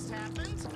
this happened.